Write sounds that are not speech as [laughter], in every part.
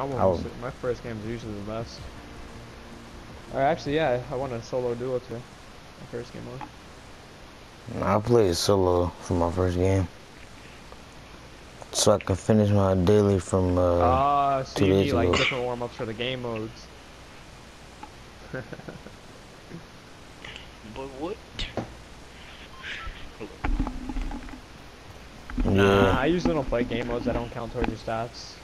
I won't. I would- say- My first game is usually the best. Or actually, yeah, I won a solo duo too. My first game on. I played solo for my first game. So I can finish my daily from uh Ah, so two you days need like ago. different warm ups for the game modes. But what? yeah. Nah, I usually don't play game modes that don't count towards your stats.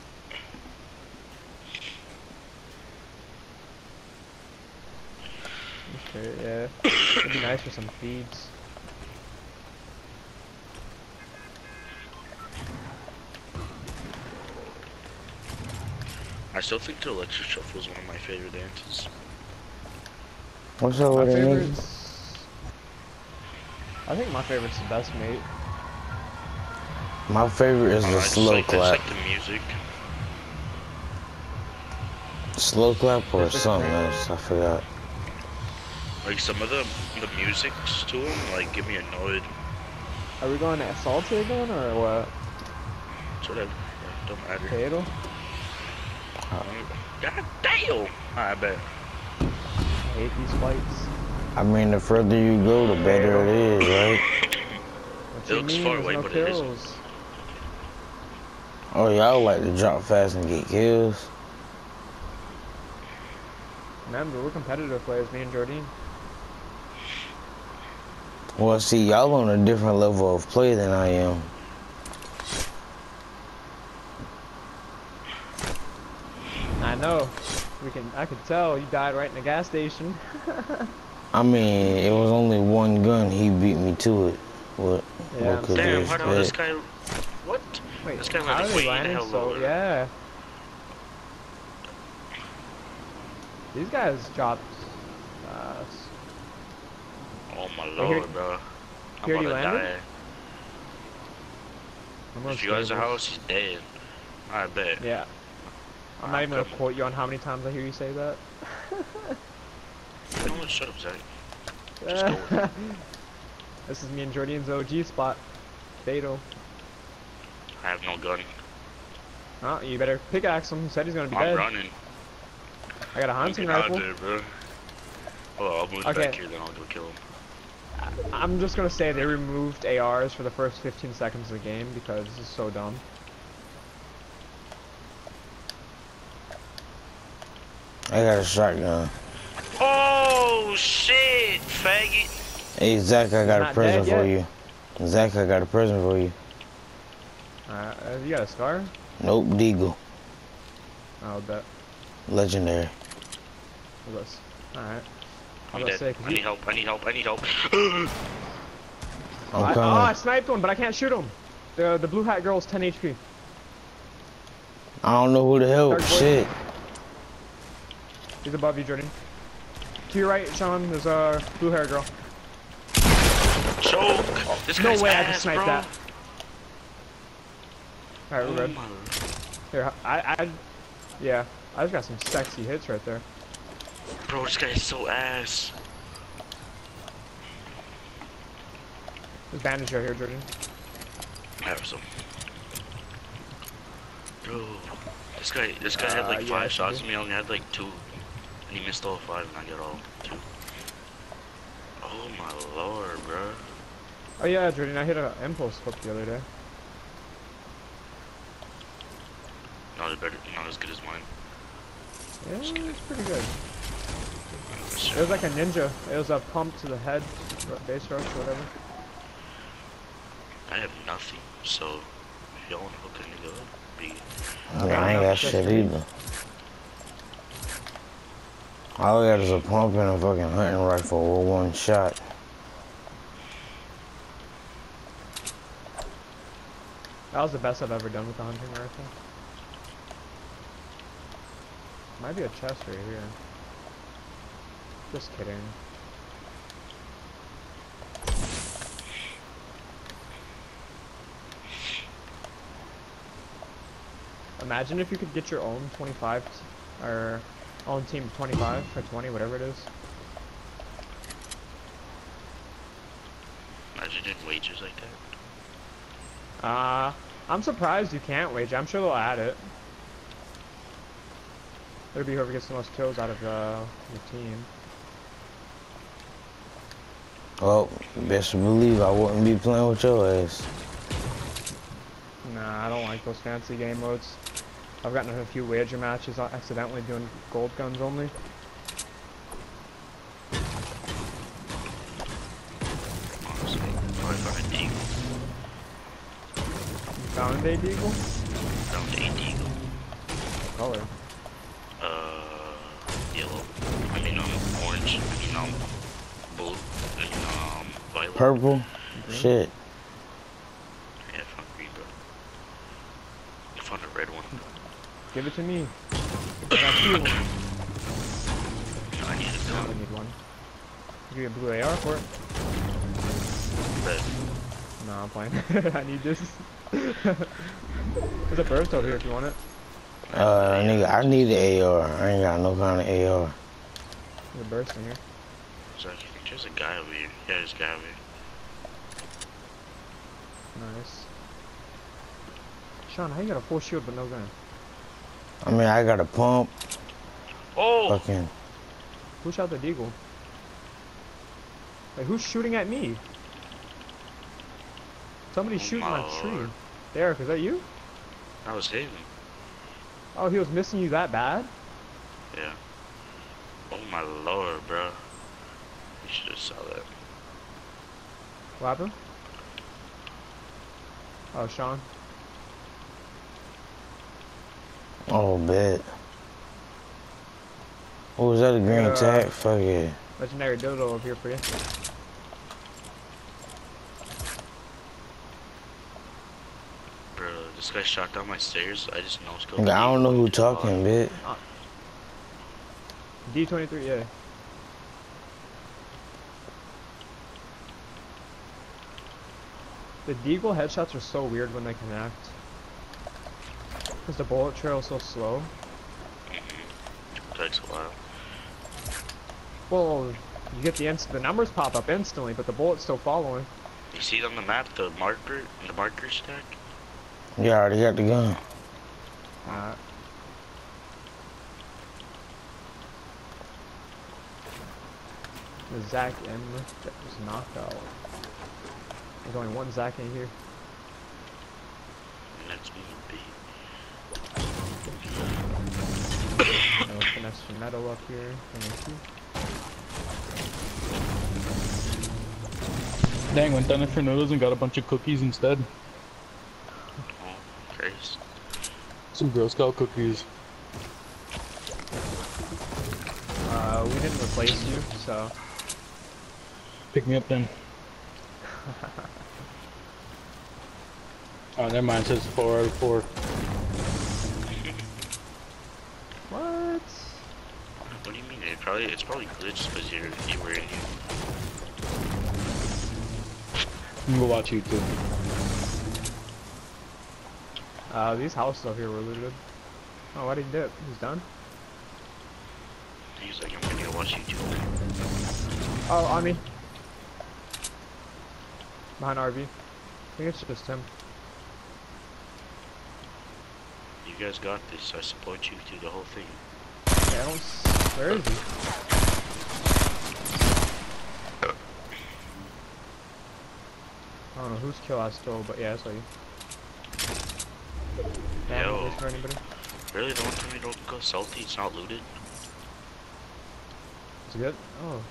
Okay, yeah. It'd be nice for some feeds. I still think the electric shuffle is one of my favorite dances. What's up My with it, nigga? I think my favorite's the best mate. My favorite is oh, I the just slow like, I just clap. like the music. Slow clap or This something else. I forgot. Like some of the the musics to them, like get me annoyed. Are we going at Salty again or what? It's whatever. Like, don't matter. Potato? Uh, God damn! I bet. I hate these fights. I mean, the further you go, the better it is, right? What It looks mean? far There's away, no but it isn't. kills. Oh, y'all like to drop fast and get kills. Remember, we're competitive players, me and Jordine. Well, see, y'all on a different level of play than I am. I know. We can. I could tell you died right in the gas station. [laughs] I mean, it was only one gun. He beat me to it. What? Yeah, what could Damn, you how this guy? What? Wait, This guy how landed are they way the landing hell so? lower. Yeah. These guys dropped. Oh my Hey, here- lord, bro. I'm here about you to landed? die. I'm If you guys the house, he's dead. I bet. Yeah. I'm not even gonna quote you on how many times I hear you say that. You know what? Shut up, Zach. Just go with it. [laughs] this is me and Jordine's OG spot. Fatal. I have no gun. Oh, you better pickaxe him. He said he's gonna be I'm dead. running. I got a I'm hunting rifle. there, bro. Oh, I'll move Okay. back here, then I'll go kill him. I'm just gonna say they removed ARs for the first 15 seconds of the game because this is so dumb. I got a shotgun. Oh shit, faggot! Hey, Zach, I got a Not present for yet. you. Zach, I got a present for you. Uh, you got a scar? Nope, Deagle. Oh, bet. Legendary. Look at this. Alright. I I'm dead. gonna say, 'cause I you- need help. I need help. I need help. I'm [gasps] I, oh, I sniped one, but I can't shoot him. The the blue hat girl's 10 HP. I don't know who the hell. Dark boy. Shit. He's above you, Jordan. To your right, Sean, there's a uh, blue hair girl. Choke. This No guy's way I ass, just sniped bro. that. Alright, we're Oh good. Here, I, I, yeah, I just got some sexy hits right there. Bro, this guy is so ass. There's bandage right here, Jordan. I have some. Bro, this guy, this guy had Uh, like yeah, five shots at me. I only had like two, and he missed all five, and I got all two. Oh my lord, bro. Oh yeah, Jordan, I hit an impulse flip the other day. Not as better, not as good as mine. Yeah, it's pretty good. Shit. It was like a ninja. It was a pump to the head, ru- base rush, or whatever. I have nothing, so if y'all wanna hook a nigga up, be Yeah, I ain't got shit either. All I got is a pump and a fucking hunting rifle with one shot. That was the best I've ever done with a hunting rifle. Might be a chest right here. Just kidding. Imagine if you could get your own 25 t- or own team 25 or 20, whatever it is. imagine doing wages like that. Uh, I'm surprised you can't wage. I'm sure they'll add it. It'll be whoever gets the most kills out of uh, the team. Well, best believe I wouldn't be playing with your ass. Nah, I don't like those fancy game modes. I've gotten a few wager matches accidentally doing gold guns only. Found a deagle. Found a deagle? Found a deagle. Color. Uh, yellow. I mean, um, orange. I mean, um, blue. I um, violet. Purple? Shit. Yeah, I found green, bro. I found a red one. Give it to me. [coughs] I got two. I need a I gun. only need one. Give you a blue AR for it. Red. No, I'm playing. [laughs] I need this. [laughs] There's a burst over here if you want it. Uh, nigga, I need the AR. I ain't got no kind of AR. There's a burst in here. So I think there's a guy over here. Yeah, there's a guy over here. Nice. Sean, how you got a full shield but no gun? I mean, I got a pump. Oh! Fucking. Who shot the deagle? Wait, who's shooting at me? Somebody's Oh shooting my my tree. lord. Derek, is that you? I was him. Oh, he was missing you that bad? Yeah. Oh my lord, bro. You should have saw that. What happened? Oh, Sean. Oh, bet. Oh, was that a green Uh, tag? Fuck yeah. Legendary Dodo over here for you. Bro, this guy shot down my stairs. I just know it's Nigga, I don't know who talking, bitch. D23, yeah. The Deagle headshots are so weird when they connect. Because the bullet trail is so slow. Takes a while. Well, you get the the numbers pop up instantly, but the bullet's still following. You see it on the map, the marker, the marker stack? You already got the gun. Alright. the Zach M that was knocked out. There's only one Zach in here. Next me would be. No finesse some metal up here. Thank you. Dang, went down to Fernando's and got a bunch of cookies instead. Oh, Christ. Some Girl Scout cookies. Uh, we didn't replace you, so Pick me up then. [laughs] Oh, never mind. It says four out of four. what? What do you mean? It probably it's probably glitched because you're you were in here. I'm gonna go watch YouTube. Uh, these houses up here were looted. Oh, why did he dip? He's done. He's like, I'm gonna go watch YouTube. Oh, on me. Behind RV. I think it's just him. You guys got this. I support you through the whole thing. Yeah, I don't. Where is he? I don't know whose kill I stole, but yeah, I saw you. Damn, Yo. no for anybody. Really, the one time you don't go salty, it's not looted. Is it good? Oh.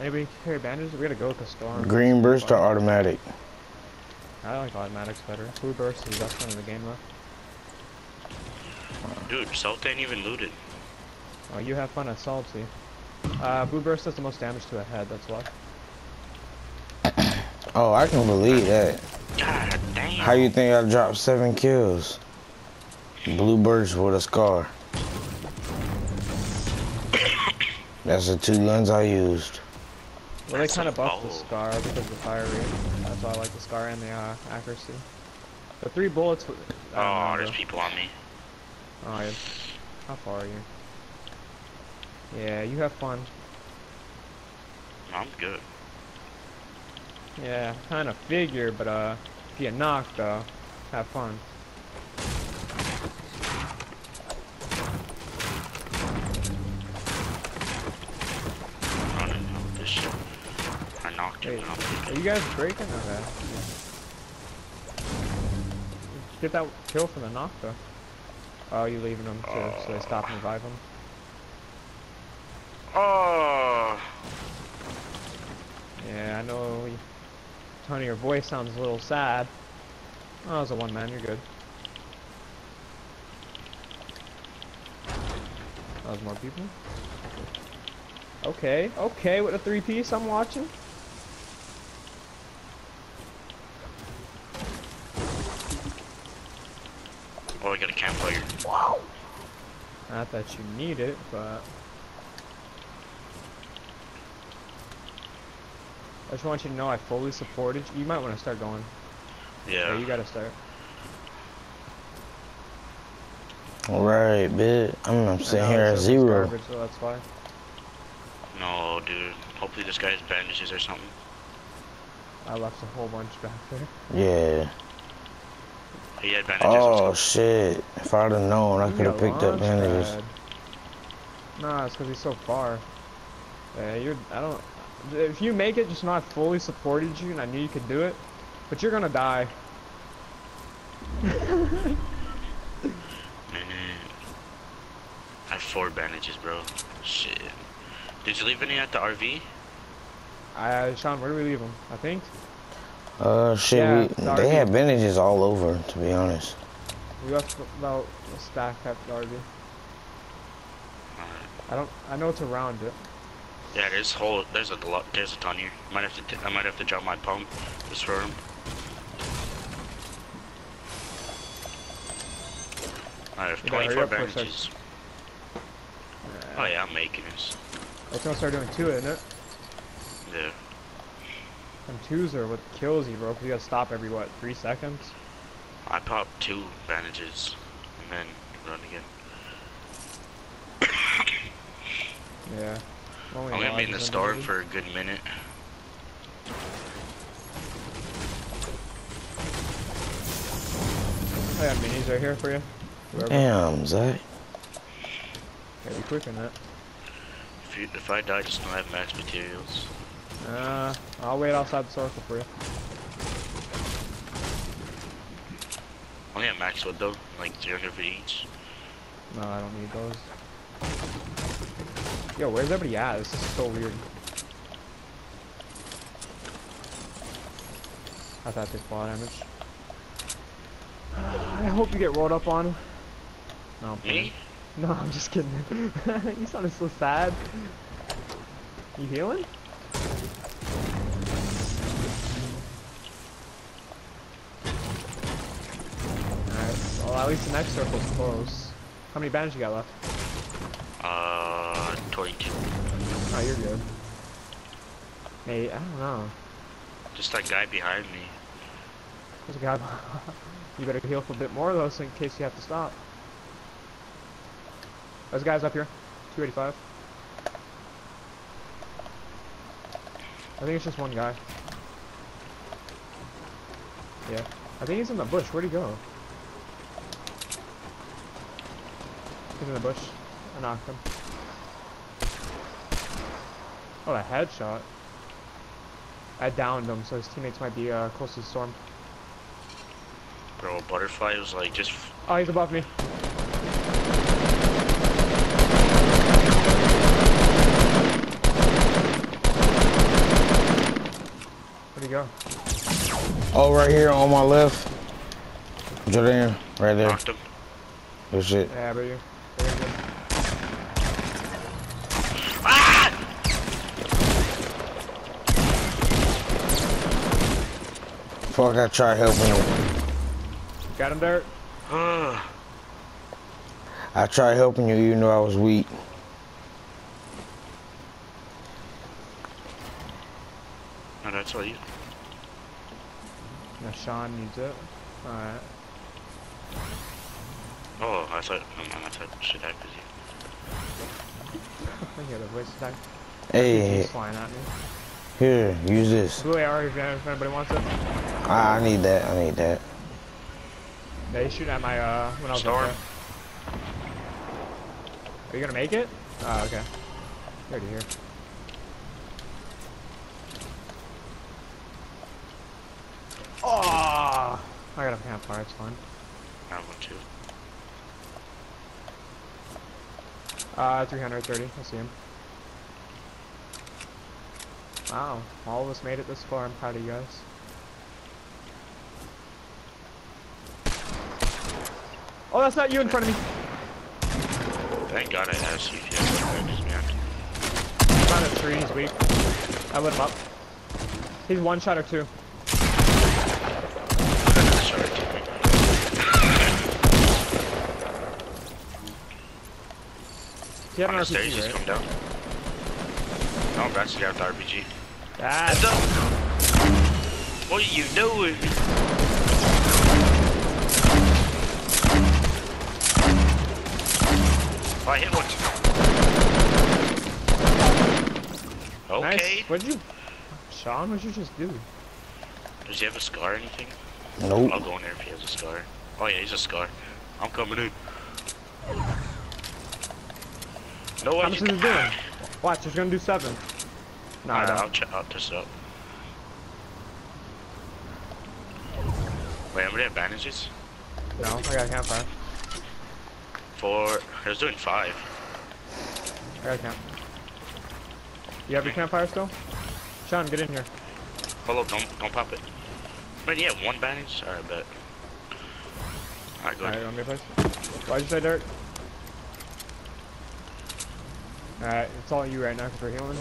Anybody carry bandages? We gotta go with the storm. Green burst or automatic? I like automatics better. Blue burst is the best one in the game though. Dude, salt ain't even looted. Oh, you have fun at salty. Uh, blue burst does the most damage to a head. That's why. [clears throat] Oh, I can believe that. God damn. How you think I dropped seven kills? Blue burst with a scar. [coughs] That's the two guns I used. Well, they kind of some buffed the scar because of the fire rate. That's why I like the scar and the uh, accuracy. The three bullets. w- I don't Oh, know, there's bro. people on me. Alright. How far are you? Yeah, you have fun. I'm good. Yeah, kind of figure, but uh, if you get knocked, though, have fun. I knocked Wait, him Are you guys breaking or that? Get that kill from the knock, though. Oh, you leaving them to, so they stop and revive them. Oh, Yeah, I know. you- Tony, your voice sounds a little sad. Oh, it was a one man. You're good. That was more people. Okay, okay, with a three piece, I'm watching. oh, I got. Wow. Not that you need it, but I just want you to know I fully supported you. You might want to start going. Yeah, Yeah. you gotta start. Alright, bitch. I'm, I'm I sitting here at zero. Garbage, so that's why. No, dude. Hopefully this guy has bandages or something. I left a whole bunch back there. Yeah. He had bandages. Oh shit! If I'd have known, I could have picked up launch bandages. pad. Nah, it's because he's so far. Yeah, you're. I don't. If you make it, just know I fully supported you and I knew you could do it. But you're gonna die. Man, [laughs] I have four bandages, bro. Shit. Did you leave any at the RV? I, Sean, where do we leave them? I think. Uh, shit, Yeah, we, they have had bandages all over, to be honest. We left about a stack at the RV. Alright. I don't. I know it's around it. Yeah, there's whole. There's a lot. There's a ton here. Might have to. T I might have to drop my pump just for him. I have You better hurry 24 up for bandages. Oh yeah, I'm making this. It's gonna start doing two, isn't it? Yeah. And twos are what kills you, bro. Cause you gotta stop every what three seconds. I popped two bandages and then run again. [coughs] Yeah. Only I'm gonna be in the lodges store maybe. for a good minute. I got minis right here for you. Whoever. Damn, Zach. Gotta be quick on that. If you, if I die, just don't have max materials. Uh, I'll wait outside the circle for you. Only have max wood though, like 300 for each. No, I don't need those. Yo, where's everybody at? This is so weird. I thought they fall damage. [sighs] I hope you get rolled up on. No, I'm kidding. Me? [laughs] No, I'm just kidding. [laughs] you sounded so sad. You healing? Alright, well at least the next circle's close. How many bandages you got left? Uh, 22. Oh, you're good. Maybe, I don't know. Just that guy behind me. There's a guy. [laughs] you better heal for a bit more though, so in case you have to stop. Those guys up here. 285. I think it's just one guy. Yeah. I think he's in the bush. Where'd he go? He's in the bush. I knocked him. Oh, a headshot. I downed him, so his teammates might be uh, close to the storm. Bro, butterfly was like just. Oh, he's above me. Go? Oh, right here on my left. Jordan, right there. Knocked him. Good shit. Yeah, but you. Very good. Ah! Fuck, I tried helping you. Got him, Dirt. Ah. I tried helping you, even though I was weak. no, that's all you. Now Sean needs it. Alright. Oh, I thought. Oh, man, I thought shit happened to you. I think he had a voice attack. Hey, flying at me. here, use this. Blue AR if if anybody wants it. I, I need that. I need that. Yeah, he's shooting at my, uh, when I was Storm. there. Are you gonna make it? Oh, okay. You're already here. I got a campfire, it's fine. I have one too. Uh, 330, I see him. Wow, all of us made it this far, I'm proud of you guys. Oh, that's not you in front of me! Thank God I have CPS weapons, man. He's on a tree, he's weak. I lit him up. He's one shot or two. Sorry, teammate. He had On an the stairs, RPG, just right? come down. No, that's the the RPG. That's ah. Heads up! What are you doing? Oh, I hit one. Okay. nice. What'd you... Sean, what'd you just do? Does he have a scar or anything? Nope. I'll go in there if he has a scar. Oh yeah, he's a scar. I'm coming in. No way. How much is it doing? Watch, he's gonna do seven. No, I Alright, I'll don't. check. I'll test it out. Wait, anybody have bandages? No, I got a campfire. Four. I was doing five. I got a camp. You have your campfire still? Sean, get in here. Hold up, don't don't pop it. Wait, yeah, one bandage. Alright, bet. Alright, go Alright, ahead. want me to place? Why'd you say dirt? Alright, it's all you right now because we're healing.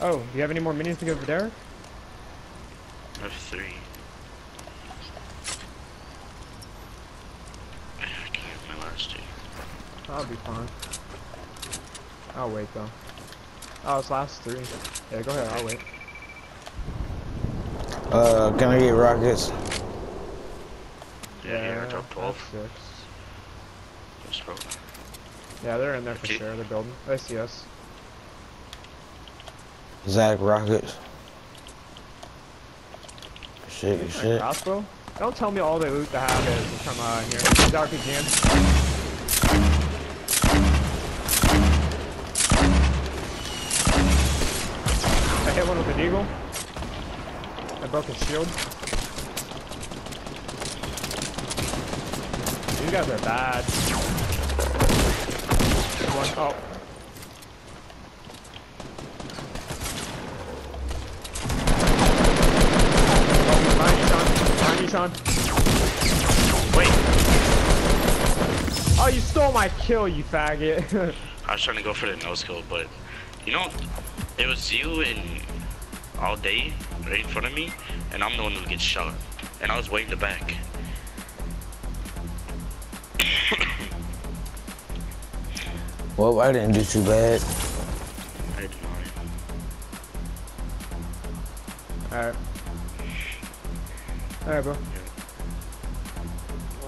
Oh, do you have any more minis to give to there? I have three. I can't have my last two. I'll be fine. I'll wait though. Oh, it's last three. Yeah, go ahead, I'll wait. Uh, can I get rockets? Yeah, here, I dropped that's 12. Six. Yes, bro. Yeah, they're in there for sure. They're building. They see us. Zach rockets. Shit, A shit. crossbow? Don't tell me all the loot to have is from uh, here. Is RPG in? I hit one with a Deagle. I broke his shield. These guys are bad. One, oh. Behind you, Sean. Behind. Wait, Oh, you stole my kill, you faggot. [laughs] I was trying to go for the no skill, but you know, it was you and all day right in front of me, and I'm the one who gets shot, and I was way in the back. Well, I didn't do too bad. I did not. Alright. Alright, bro.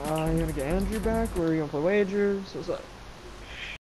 Uh, you gonna get Andrew back, or are you gonna play wagers? What's up?